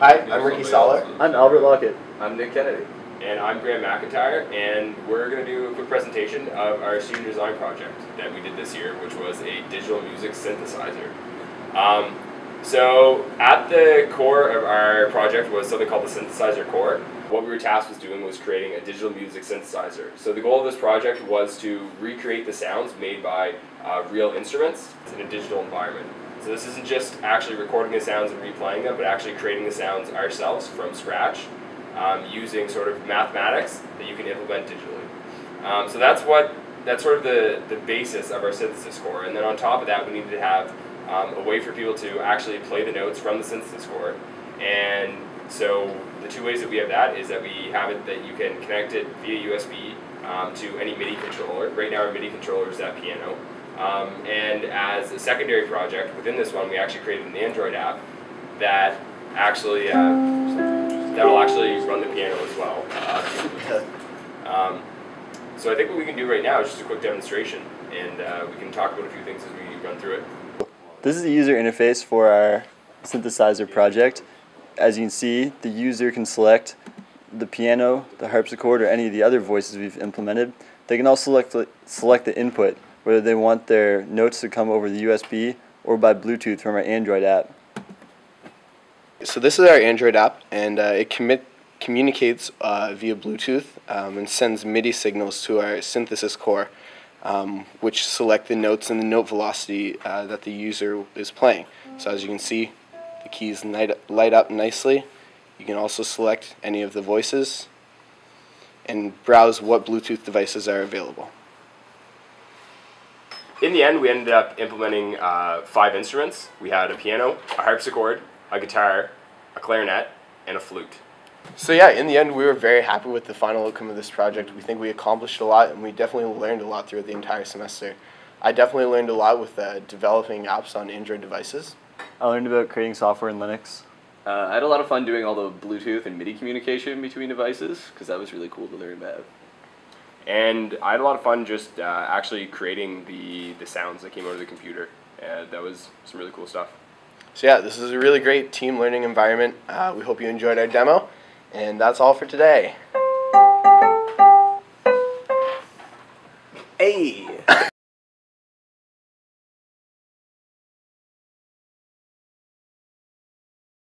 Hi, I'm Ricky Soller. I'm Albert Lockett. I'm Nick Kennedy. And I'm Graham McIntyre, and we're going to do a quick presentation of our student design project that we did this year, which was a digital music synthesizer. Um, so, at the core of our project was something called the synthesizer core. What we were tasked with doing was creating a digital music synthesizer. So, the goal of this project was to recreate the sounds made by uh, real instruments in a digital environment. So, this isn't just actually recording the sounds and replaying them, but actually creating the sounds ourselves from scratch um, using sort of mathematics that you can implement digitally. Um, so that's what that's sort of the, the basis of our synthesis core. And then on top of that, we needed to have um, a way for people to actually play the notes from the synthesis core. And so the two ways that we have that is that we have it that you can connect it via USB um, to any MIDI controller. Right now our MIDI controller is that piano. Um, and as a secondary project within this one, we actually created an Android app that actually uh, that'll actually run the piano as well. Uh, um, so I think what we can do right now is just a quick demonstration, and uh, we can talk about a few things as we run through it. This is the user interface for our synthesizer project. As you can see, the user can select the piano, the harpsichord, or any of the other voices we've implemented. They can also select, select the input, whether they want their notes to come over the USB or by Bluetooth from our Android app. So this is our Android app, and uh, it commit, communicates uh, via Bluetooth um, and sends MIDI signals to our synthesis core, um, which select the notes and the note velocity uh, that the user is playing. So as you can see, the keys light, light up nicely. You can also select any of the voices and browse what Bluetooth devices are available. In the end, we ended up implementing uh, five instruments. We had a piano, a harpsichord, a guitar, a clarinet, and a flute. So yeah, in the end, we were very happy with the final outcome of this project. We think we accomplished a lot, and we definitely learned a lot throughout the entire semester. I definitely learned a lot with uh, developing apps on Android devices. I learned about creating software in Linux. Uh, I had a lot of fun doing all the Bluetooth and MIDI communication between devices because that was really cool to learn about. And I had a lot of fun just uh, actually creating the, the sounds that came out of the computer. Uh, that was some really cool stuff. So yeah, this is a really great team learning environment. Uh, we hope you enjoyed our demo, and that's all for today.